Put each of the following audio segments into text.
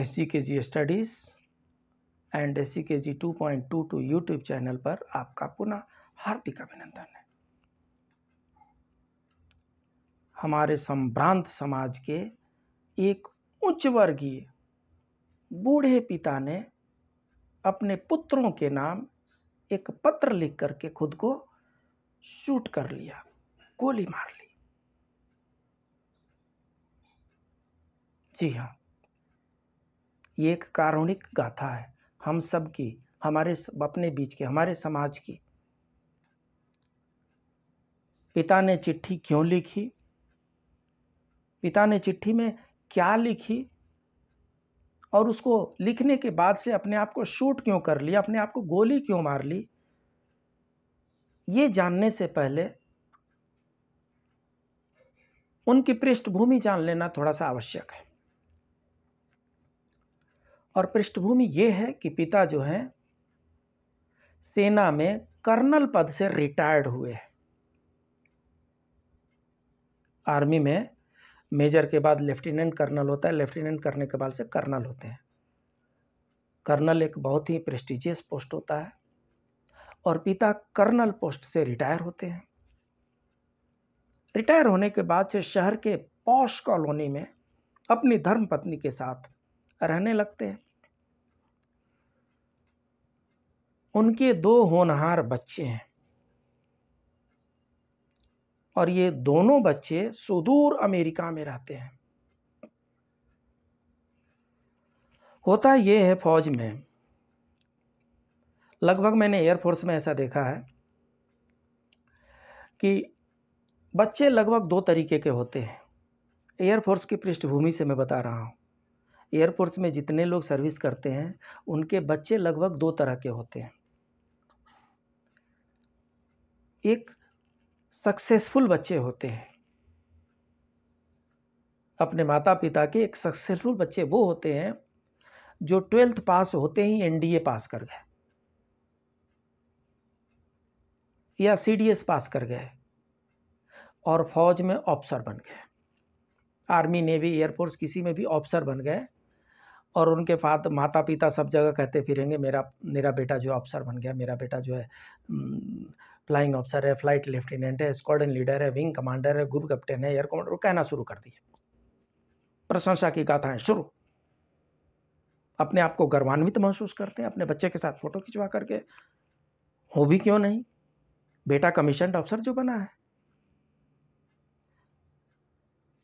S C K G studies and S C K G two point two two YouTube channel पर आपका पुनः हार्दिक अभिनंदन है। हमारे संभ्रांत समाज के एक उच्च वर्गीय बूढ़े पिता ने अपने पुत्रों के नाम एक पत्र लिख करके खुद को शूट कर लिया, गोली मार ली। जी हाँ ये एक कारुणिक गाथा है। हम सब की हमारे अपने बीच के, हमारे समाज की। पिता ने चिट्ठी क्यों लिखी? पिता ने चिट्ठी में क्या लिखी? और उसको लिखने के बाद से अपने आप को शूट क्यों कर लिया? अपने आप को गोली क्यों मार ली? ये जानने से पहले उनकी पृष्ठभूमि जान लेना थोड़ा सा आवश्यक है। और पृष्ठभूमि ये है कि पिता जो हैं, सेना में कर्नल पद से रिटायर्ड हुए हैं। आर्मी में मेजर के बाद लेफ्टिनेंट कर्नल होता है, लेफ्टिनेंट करने के बाद से कर्नल होते हैं। कर्नल एक बहुत ही प्रेस्टिजियस पोस्ट होता है और पिता कर्नल पोस्ट से रिटायर होते हैं। रिटायर होने के बाद से शहर के पौश कॉलोनी में अपनी धर्म पत्नी के साथ रहने लगते हैं। उनके दो होनहार बच्चे हैं। और ये दोनों बच्चे सुदूर अमेरिका में रहते हैं। होता ये है फौज में, लगभग मैंने एयरफोर्स में ऐसा देखा है, कि बच्चे लगभग दो तरीके के होते हैं। एयरफोर्स की पृष्ठभूमि से मैं बता रहा हूँ। एयरफोर्स में जितने लोग सर्विस करते हैं, उनके बच्चे लगभग दो तरह के होते हैं। एक सक्सेसफुल बच्चे होते हैं। अपने माता पिता के एक सक्सेसफुल बच्चे वो होते हैं, जो ट्वेल्थ पास होते ही एनडीए पास कर गए। या सीडीएस पास कर गए और फौज में ऑफिसर बन गए। आर्मी नेवी एयरफोर्स किसी में भी ऑफिसर बन गए और उनके फात माता पिता सब जगह कहते फिरेंगे, मेरा मेरा बेटा जो अफसर बन गया, मेरा बेटा जो है फ्लाइंग ऑफिसर है फ़्लाइट लेफ्टिनेंट है स्क्वाडन लीडर है विंग कमांडर है ग्रुप कैप्टन है एयर कमांडर कहना शुरू कर दिए प्रशंसा की गाथाएँ शुरू। अपने आप को गर्वान्वित महसूस करते हैं, अपने बच्चे के साथ फ़ोटो खिंचवा करके। हो भी क्यों नहीं? बेटा कमीशन ऑफिसर जो बना है।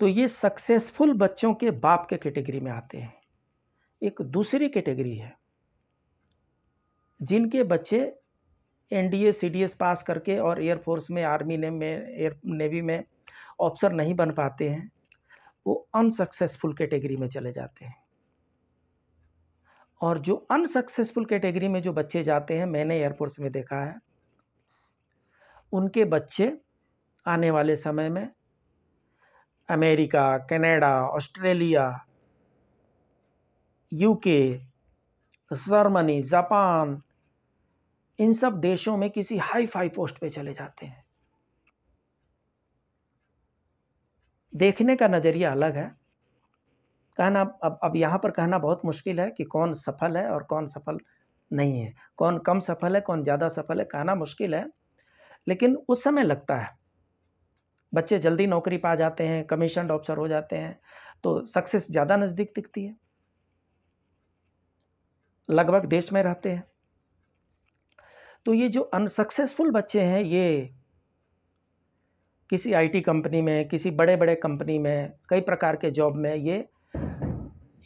तो ये सक्सेसफुल बच्चों के बाप के कैटेगरी में आते हैं। एक दूसरी कैटेगरी है, जिनके बच्चे एनडीए, सीडीएस पास करके और एयरफोर्स में, आर्मी ने में, एयर, नेवी में ऑफिसर नहीं बन पाते हैं, वो अनसक्सेसफुल कैटेगरी में चले जाते हैं। और जो अनसक्सेसफुल कैटेगरी में जो बच्चे जाते हैं, मैंने एयरफोर्स में देखा है, उनके बच्चे आने वाले समय में America, Canada, Australia, UK, Germany, Japan इन सब देशों में किसी हाई फाई पोस्ट पे चले जाते हैं। देखने का नज़रिया अलग है। कहना, अब अब यहाँ पर कहना बहुत मुश्किल है कि कौन सफल है और कौन सफल नहीं है। कौन कम सफल है, कौन ज़्यादा सफल है, कहना मुश्किल है। लेकिन उस समय लगता है। बच्चे जल्दी नौकरी पा जाते हैं कमीशन ऑफिसर हो जाते हैं तो सक्सेस ज़्यादा नज़दीक दिखती है। लगभग देश में रहते हैं। तो ये जो अनसक्सेसफुल बच्चे हैं, ये किसी आईटी कंपनी में, किसी बड़े बड़े कंपनी में, कई प्रकार के जॉब में ये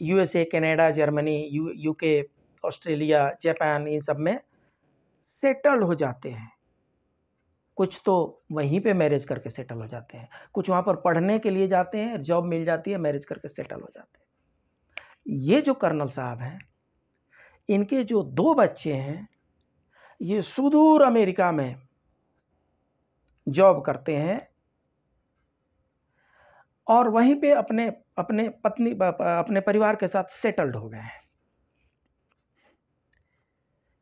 USA Canada Germany U UK Australia Japan इन सब में सेटल हो जाते हैं। कुछ तो वहीं पे मैरिज करके सेटल हो जाते हैं। कुछ वहाँ पर पढ़ने के लिए जाते हैं जॉब मिल जाती है मैरिज करके सेटल हो जाते हैं। ये जो कर्नल साहब हैं, इनके जो दो बच्चे हैं ये सुदूर अमेरिका में जॉब करते हैं और वहीं पे अपने अपने पत्नी अपने परिवार के साथ सेटल्ड हो गए हैं।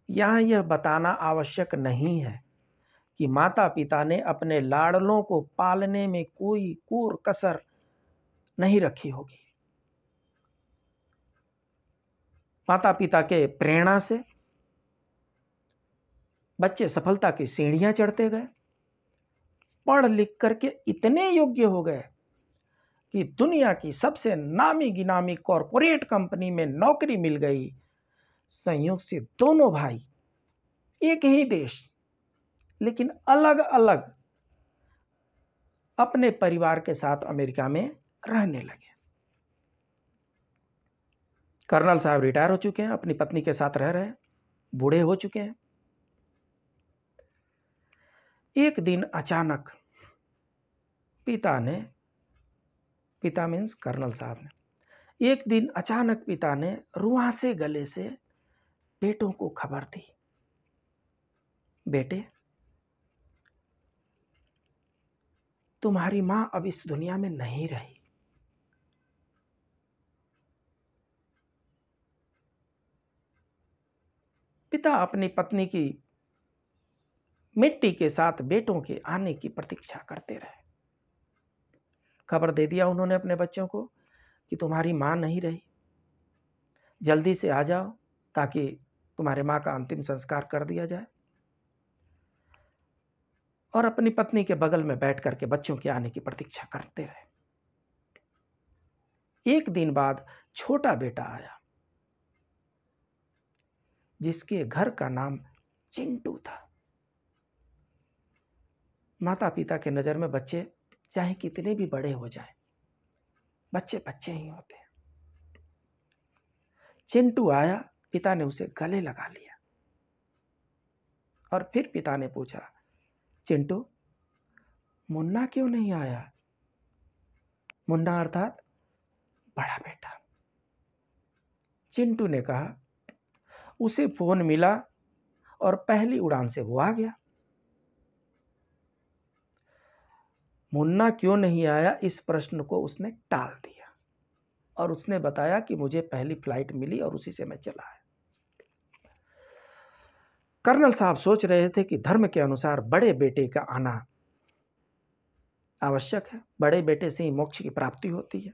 यहाँ यह बताना आवश्यक नहीं है कि माता पिता ने अपने लाडलों को पालने में कोई कोर कसर नहीं रखी होगी। माता पिता के प्रेरणा से बच्चे सफलता की सीढ़ियाँ चढ़ते गए। पढ़ लिख करके इतने योग्य हो गए कि दुनिया की सबसे नामी गिनामी कॉरपोरेट कंपनी में नौकरी मिल गई। संयोग से दोनों भाई, एक ही देश, लेकिन अलग अलग अपने परिवार के साथ अमेरिका में रहने लगे। कर्नल साहब रिटायर हो चुके हैं, अपनी पत्नी के साथ रह रहे हैं, बूढ़े हो चुके हैं। एक दिन अचानक पिता ने, पिता मीन्स कर्नल साहब ने, एक दिन अचानक पिता ने रुआ से गले से बेटों को खबर दी। बेटे, तुम्हारी माँ अब इस दुनिया में नहीं रही। पिता अपनी पत्नी की मिट्टी के साथ बेटों के आने की प्रतीक्षा करते रहे। खबर दे दिया उन्होंने अपने बच्चों को कि तुम्हारी माँ नहीं रही। जल्दी से आ जाओ, ताकि तुम्हारे माँ का अंतिम संस्कार कर दिया जाए। और अपनी पत्नी के बगल में बैठ करके बच्चों के आने की प्रतीक्षा करते रहे। एक दिन बाद छोटा बेटा आया, जिसके घर का नाम चिंटू था। माता पिता के नज़र में बच्चे चाहे कितने भी बड़े हो जाए, बच्चे बच्चे ही होते हैं। चिंटू आया, पिता ने उसे गले लगा लिया। और फिर पिता ने पूछा, चिंटू, मुन्ना क्यों नहीं आया? मुन्ना अर्थात बड़ा बेटा। चिंटू ने कहा, उसे फ़ोन मिला और पहली उड़ान से वो आ गया। मुन्ना क्यों नहीं आया? इस प्रश्न को उसने टाल दिया और उसने बताया कि मुझे पहली फ़्लाइट मिली और उसी से मैं चला है कर्नल साहब सोच रहे थे कि धर्म के अनुसार बड़े बेटे का आना आवश्यक है। बड़े बेटे से ही मोक्ष की प्राप्ति होती है।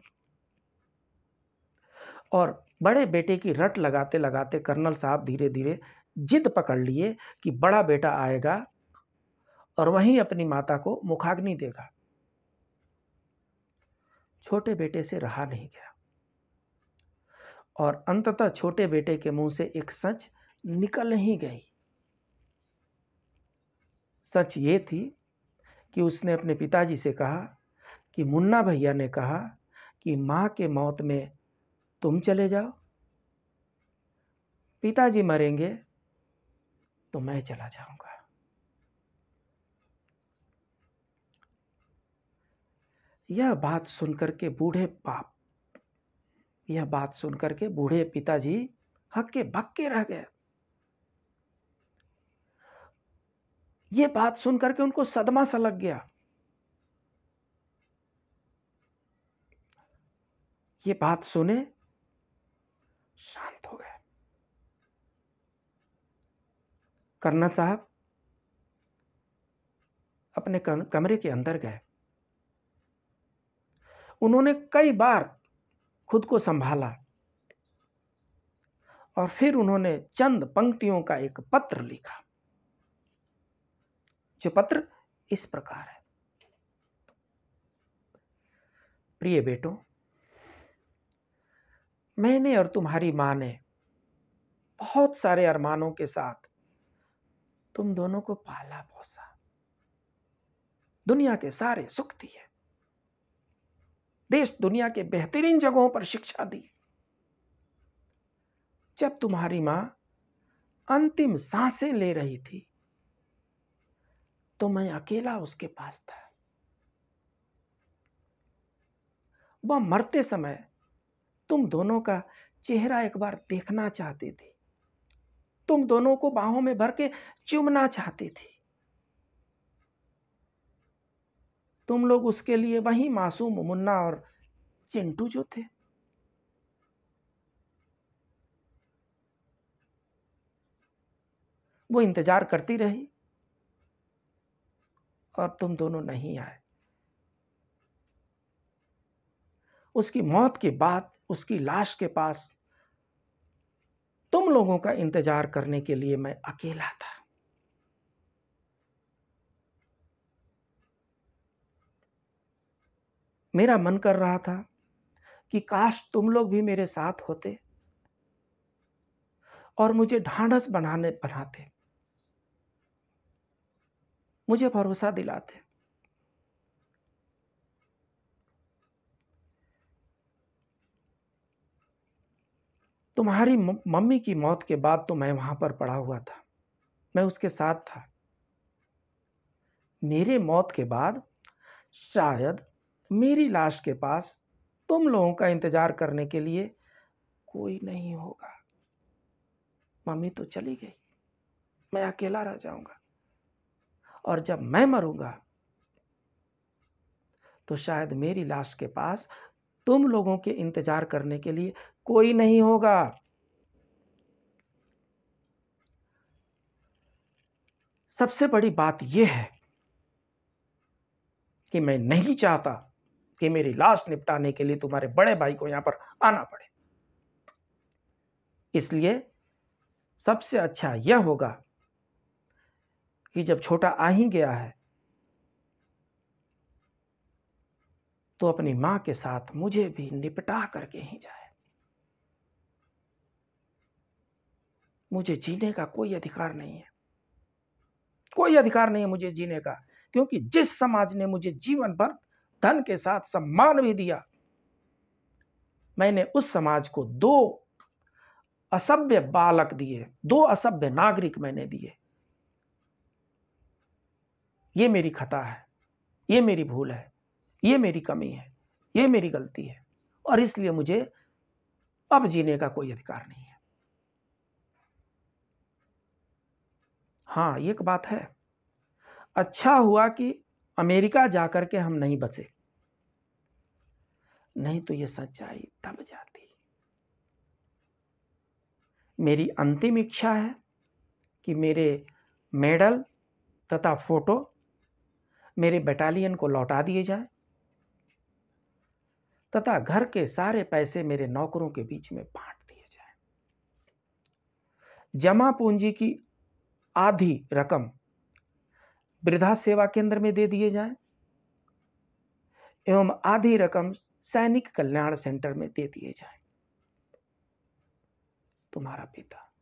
और बड़े बेटे की रट लगाते लगाते कर्नल साहब धीरे धीरे जिद पकड़ लिए कि बड़ा बेटा आएगा और वहीं अपनी माता को मुखाग्नि देगा। छोटे बेटे से रहा नहीं गया। और अंततः छोटे बेटे के मुँह से एक सच निकल ही गई। सच ये थी कि उसने अपने पिताजी से कहा कि मुन्ना भैया ने कहा कि माँ के मौत में तुम चले जाओ। पिताजी मरेंगे तो मैं चला जाऊँगा। यह बात सुनकर के बूढ़े बाप, यह बात सुनकर के बूढ़े पिताजी हक्के बक्के रह गए। यह बात सुनकर के उनको सदमा सा लग गया। ये बात सुने शांत हो गए। कर्नल साहब अपने कमरे के अंदर गए। उन्होंने कई बार खुद को संभाला। और फिर उन्होंने चंद पंक्तियों का एक पत्र लिखा। जो पत्र इस प्रकार है। प्रिय बेटो, मैंने और तुम्हारी माँ ने बहुत सारे अरमानों के साथ तुम दोनों को पाला पोसा दुनिया के सारे सुख दिए। देश दुनिया के बेहतरीन जगहों पर शिक्षा दी। जब तुम्हारी माँ अंतिम साँसें ले रही थी तो मैं अकेला उसके पास था। वह मरते समय तुम दोनों का चेहरा एक बार देखना चाहती थी। तुम दोनों को बाहों में भर के चुमना चाहती थी। तुम लोग उसके लिए वही मासूम मुन्ना और चिंटू जो थे। वो इंतज़ार करती रही और तुम दोनों नहीं आए। उसकी मौत के बाद उसकी लाश के पास तुम लोगों का इंतज़ार करने के लिए मैं अकेला था। मेरा मन कर रहा था कि काश तुम लोग भी मेरे साथ होते और मुझे ढांढस बनाने, बनाते। मुझे भरोसा दिलाते। तुम्हारी मम्मी की मौत के बाद तो मैं वहाँ पर पड़ा हुआ था। मैं उसके साथ था। मेरे मौत के बाद शायद मेरी लाश के पास तुम लोगों का इंतज़ार करने के लिए कोई नहीं होगा। मम्मी तो चली गई। मैं अकेला रह जाऊँगा। और जब मैं मरूँगा तो शायद मेरी लाश के पास तुम लोगों के इंतज़ार करने के लिए कोई नहीं होगा। सबसे बड़ी बात यह है कि मैं नहीं चाहता कि मेरी लाश निपटाने के लिए तुम्हारे बड़े भाई को यहाँ पर आना पड़े। इसलिए सबसे अच्छा यह होगा कि जब छोटा आ ही गया है तो अपनी माँ के साथ मुझे भी निपटा करके ही जाए। मुझे जीने का कोई अधिकार नहीं है। कोई अधिकार नहीं है मुझे जीने का, क्योंकि जिस समाज ने मुझे जीवन भर धन के साथ सम्मान भी दिया। मैंने उस समाज को दो असभ्य बालक दिए, दो असभ्य नागरिक मैंने दिए। ये मेरी खता है, ये मेरी भूल है, ये मेरी कमी है, ये मेरी गलती है, और इसलिए मुझे अब जीने का कोई अधिकार नहीं है। हाँ एक बात है। अच्छा हुआ कि अमेरिका जाकर के हम नहीं बसे नहीं तो ये सच्चाई दब जाती। मेरी अंतिम इच्छा है कि मेरे मेडल तथा फ़ोटो मेरे बटालियन को लौटा दिए जाए तथा घर के सारे पैसे मेरे नौकरों के बीच में बांट दिए जाए। जमा पूंजी की आधी रकम वृद्धा सेवा केंद्र में दे दिए जाए एवं आधी रकम सैनिक कल्याण सेंटर में दे दिए जाए। तुम्हारा पिता।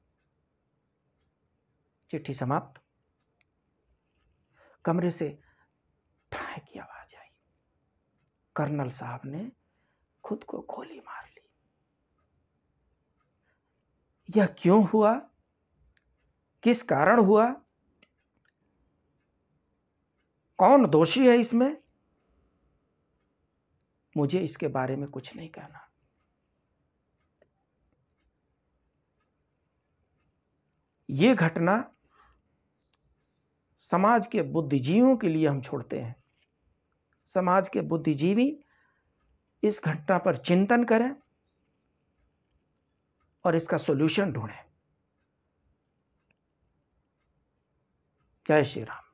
चिट्ठी समाप्त। कमरे से ठाए की आवाज़ आई। कर्नल साहब ने खुद को गोली मार ली। यह क्यों हुआ? किस कारण हुआ? कौन दोषी है इसमें? मुझे इसके बारे में कुछ नहीं कहना। ये घटना समाज के बुद्धिजीवियों के लिए हम छोड़ते हैं। समाज के बुद्धिजीवी इस घटना पर चिंतन करें और इसका सॉल्यूशन ढूंढें। जय श्री राम।